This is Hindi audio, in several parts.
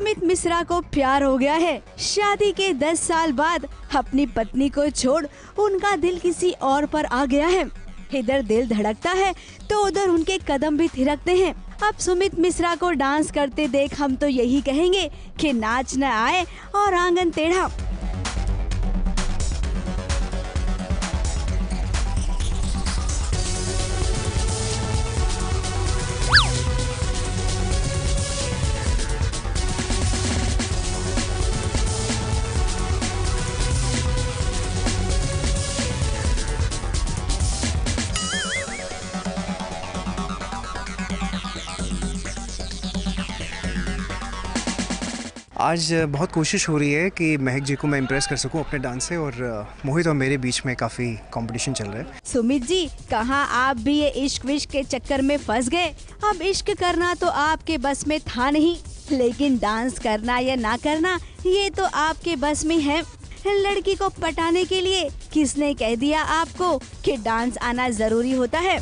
मिश्रा को प्यार हो गया है। शादी के 10 साल बाद अपनी पत्नी को छोड़ उनका दिल किसी और पर आ गया है। इधर दिल धड़कता है तो उधर उनके कदम भी थिरकते हैं। अब सुमित मिश्रा को डांस करते देख हम तो यही कहेंगे कि नाच न आए और आँगन टेढ़ा। आज बहुत कोशिश हो रही है कि महक जी को मैं इम्प्रेस कर सकूँ अपने डांस से और मोहित और मेरे बीच में काफ़ी कंपटीशन चल रहा है। सुमित जी, कहाँ आप भी ये इश्क विश्क के चक्कर में फंस गए? अब इश्क करना तो आपके बस में था नहीं, लेकिन डांस करना या ना करना, ये तो आपके बस में है। लड़की को पटाने के लिए किसने कह दिया आपको कि डांस आना ज़रूरी होता है?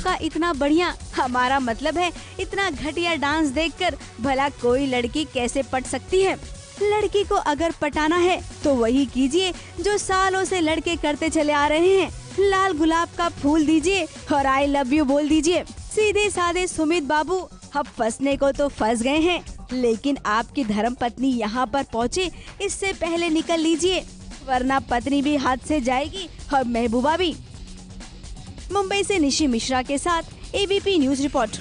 आपका इतना बढ़िया हमारा मतलब है, इतना घटिया डांस देखकर भला कोई लड़की कैसे पट सकती है? लड़की को अगर पटाना है तो वही कीजिए जो सालों से लड़के करते चले आ रहे हैं। लाल गुलाब का फूल दीजिए और आई लव यू बोल दीजिए। सीधे साधे सुमित बाबू, अब फंसने को तो फंस गए हैं, लेकिन आपकी धर्म पत्नी यहाँ पर पहुँचे, इससे पहले निकल लीजिए, वरना पत्नी भी हाथ से जाएगी और महबूबा भी। मुंबई से निशी मिश्रा के साथ एबीपी न्यूज़ रिपोर्ट